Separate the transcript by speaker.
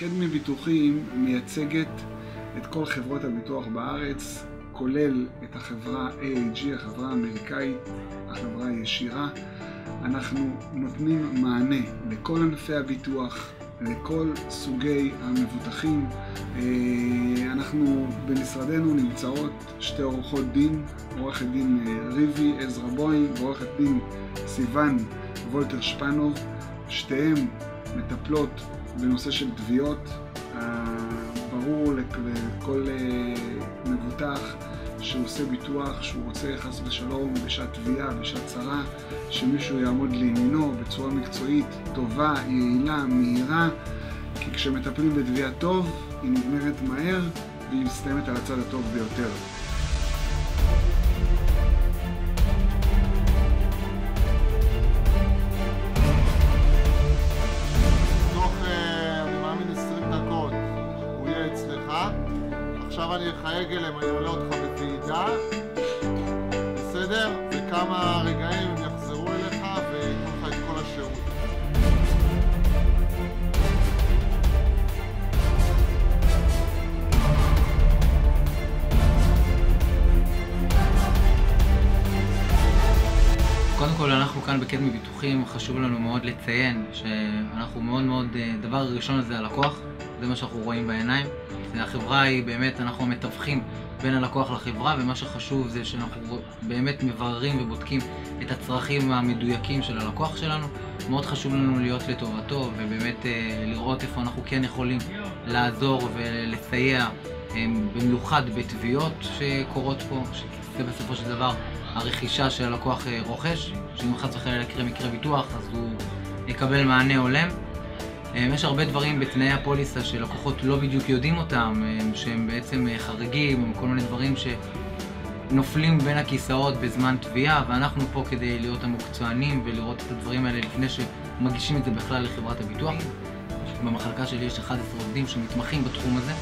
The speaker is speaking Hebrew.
Speaker 1: קדמי ביטוחים מייצגת את כל חברות הביטוח בארץ, כולל את החברה AAG, החברה האמריקאית, החברה הישירה. אנחנו נותנים מענה לכל ענפי הביטוח, לכל סוגי המבוטחים. אה, אנחנו במשרדנו נמצאות שתי עורכות דין, עורכת דין אה, ריבי עזרא בוים ועורכת דין סיוון וולטר שפנוב, שתיהן מטפלות בנושא של תביעות. ברור לכל אה, מבוטח שהוא עושה ביטוח, שהוא רוצה חס ושלום בשעת תביעה, בשעת צרה, שמישהו יעמוד לימינו בצורה מקצועית, טובה, יעילה, מהירה, כי כשמטפלים בתביעה טוב, היא נגמרת מהר והיא מסתיימת על הצד הטוב ביותר.
Speaker 2: עכשיו אני אחייג אליהם, אני אעלה אותך בוועידה, בסדר? וכמה רגעים הם יחזרו אליך וייתנו לך את כל השירות.
Speaker 3: קודם כל אנחנו כאן בקדמי ביטוחים, חשוב לנו מאוד לציין שאנחנו מאוד מאוד, אה, דבר ראשון זה הלקוח, זה מה שאנחנו רואים בעיניים. החברה היא באמת, אנחנו מתווכים בין הלקוח לחברה ומה שחשוב זה שאנחנו באמת מבררים ובודקים את הצרכים המדויקים של הלקוח שלנו. מאוד חשוב לנו להיות לטובתו ובאמת אה, לראות איפה אנחנו כן יכולים לעזור ולסייע אה, במיוחד בתביעות שקורות פה, שזה בסופו של דבר הרכישה שהלקוח אה, רוכש, שאם חס וחלילה יקרה מקרה ביטוח אז הוא יקבל מענה הולם. אה, יש הרבה דברים בתנאי הפוליסה שלקוחות לא בדיוק יודעים אותם, אה, שהם בעצם חריגים, כל מיני דברים שנופלים בין הכיסאות בזמן תביעה, ואנחנו פה כדי להיות המוקצוענים ולראות את הדברים האלה לפני שמגישים את זה בכלל לחברת הביטוח. במחלקה שלי יש 11 עובדים שמתמחים בתחום הזה.